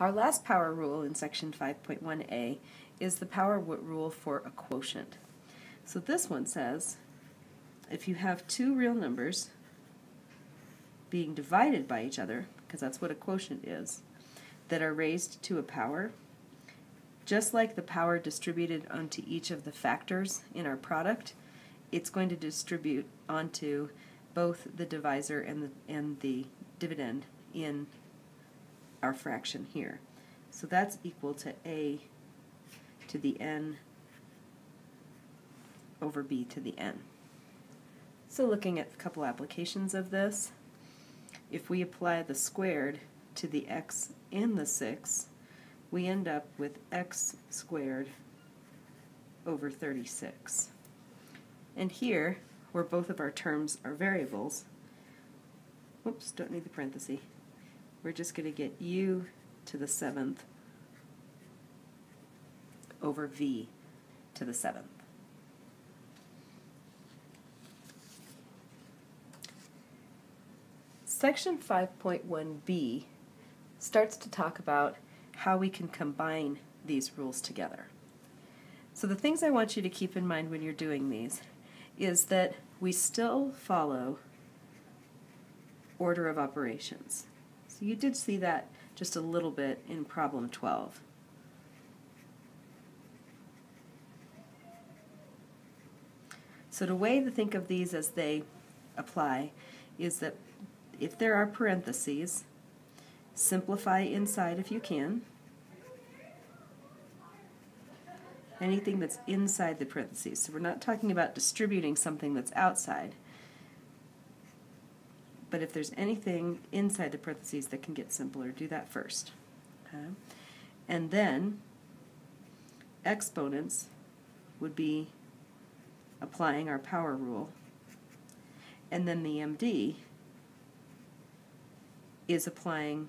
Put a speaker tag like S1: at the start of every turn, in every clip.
S1: Our last power rule in section 5.1a is the power rule for a quotient. So this one says if you have two real numbers being divided by each other, because that's what a quotient is, that are raised to a power, just like the power distributed onto each of the factors in our product, it's going to distribute onto both the divisor and the, and the dividend in our fraction here. So that's equal to a to the n over b to the n. So looking at a couple applications of this, if we apply the squared to the x in the 6, we end up with x squared over 36. And here, where both of our terms are variables, whoops, don't need the parenthesis, we're just going to get u to the 7th over v to the 7th. Section 5.1b starts to talk about how we can combine these rules together. So the things I want you to keep in mind when you're doing these is that we still follow order of operations. You did see that just a little bit in problem 12. So the way to think of these as they apply is that if there are parentheses, simplify inside if you can. Anything that's inside the parentheses. So we're not talking about distributing something that's outside. But if there's anything inside the parentheses that can get simpler, do that first. Okay? And then exponents would be applying our power rule. And then the MD is applying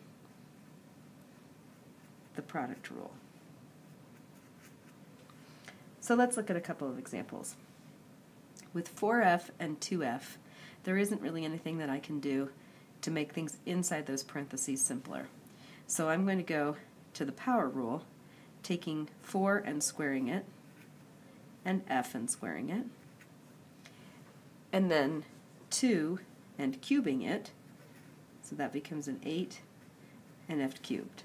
S1: the product rule. So let's look at a couple of examples. With 4f and 2f, there isn't really anything that I can do to make things inside those parentheses simpler. So I'm going to go to the power rule, taking 4 and squaring it, and f and squaring it, and then 2 and cubing it, so that becomes an 8 and f cubed.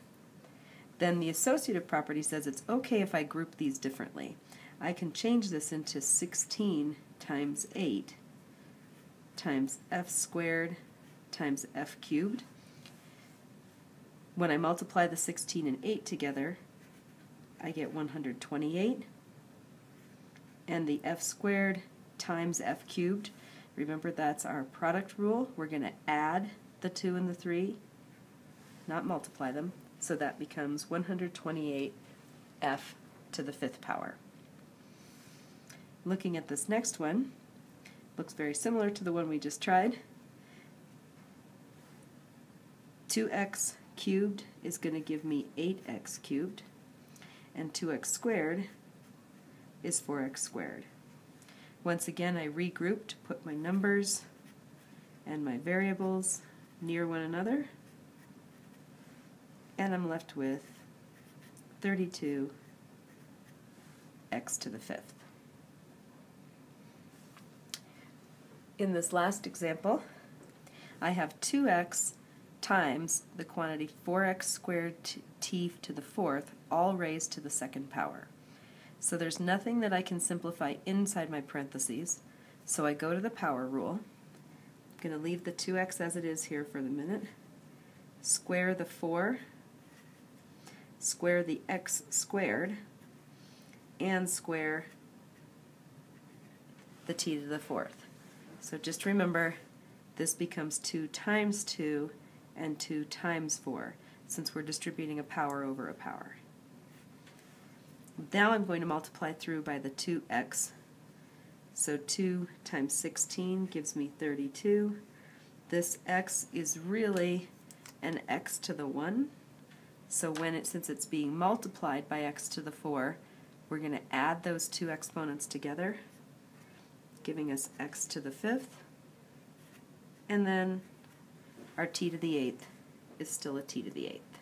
S1: Then the associative property says it's okay if I group these differently. I can change this into 16 times 8 times f squared times f cubed. When I multiply the 16 and 8 together, I get 128. And the f squared times f cubed, remember that's our product rule. We're going to add the 2 and the 3, not multiply them, so that becomes 128 f to the fifth power. Looking at this next one, looks very similar to the one we just tried. 2x cubed is going to give me 8x cubed, and 2x squared is 4x squared. Once again, I regrouped, put my numbers and my variables near one another, and I'm left with 32 x to the fifth. In this last example, I have 2x times the quantity 4x squared t to the fourth, all raised to the second power. So there's nothing that I can simplify inside my parentheses, so I go to the power rule, I'm going to leave the 2x as it is here for the minute. Square the 4, square the x squared, and square the t to the fourth. So just remember, this becomes 2 times 2 and 2 times 4, since we're distributing a power over a power. Now I'm going to multiply through by the 2x so 2 times 16 gives me 32. This x is really an x to the 1. So when it, since it's being multiplied by x to the 4, we're going to add those two exponents together, giving us x to the fifth, and then our t to the eighth is still a t to the eighth.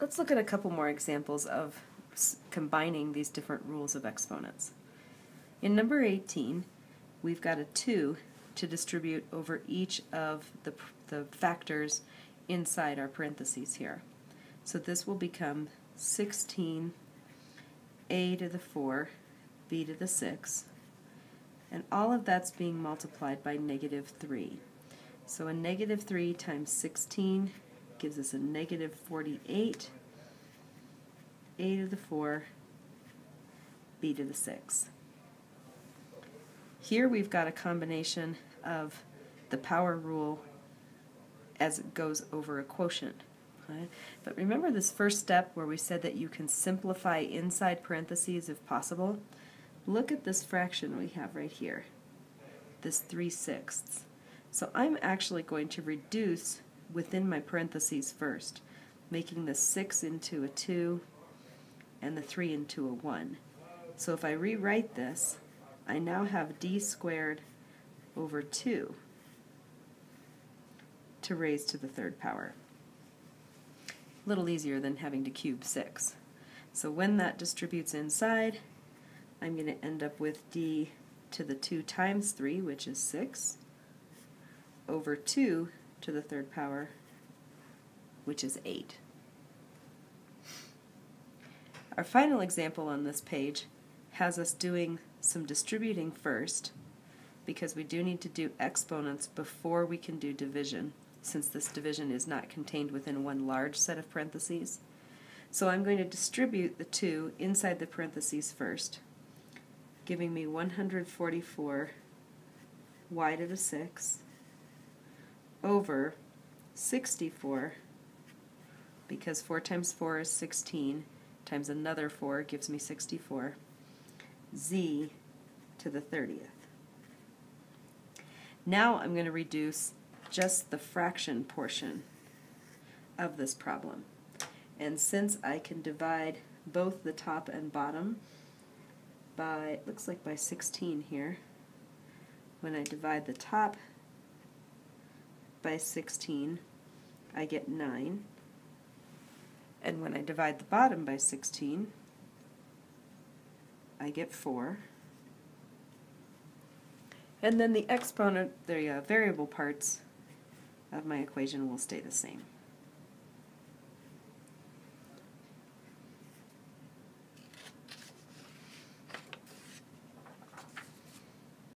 S1: Let's look at a couple more examples of combining these different rules of exponents. In number 18, we've got a 2 to distribute over each of the, the factors inside our parentheses here. So this will become 16 a to the 4, b to the 6, and all of that's being multiplied by negative 3. So a negative 3 times 16 gives us a negative 48, a to the 4, b to the 6. Here we've got a combination of the power rule as it goes over a quotient. Right? But remember this first step where we said that you can simplify inside parentheses if possible? Look at this fraction we have right here, this 3 sixths. So I'm actually going to reduce within my parentheses first, making the 6 into a 2 and the 3 into a 1. So if I rewrite this, I now have d squared over 2 to raise to the third power. A little easier than having to cube 6. So when that distributes inside, I'm going to end up with d to the 2 times 3, which is 6, over 2 to the third power, which is 8. Our final example on this page has us doing some distributing first, because we do need to do exponents before we can do division, since this division is not contained within one large set of parentheses. So I'm going to distribute the 2 inside the parentheses first, giving me 144 y to the 6 over 64, because 4 times 4 is 16, times another 4 gives me 64, z to the 30th. Now I'm going to reduce just the fraction portion of this problem. And since I can divide both the top and bottom by, it looks like by 16 here, when I divide the top by 16, I get 9. And when I divide the bottom by 16, I get 4. And then the exponent, the uh, variable parts of my equation will stay the same.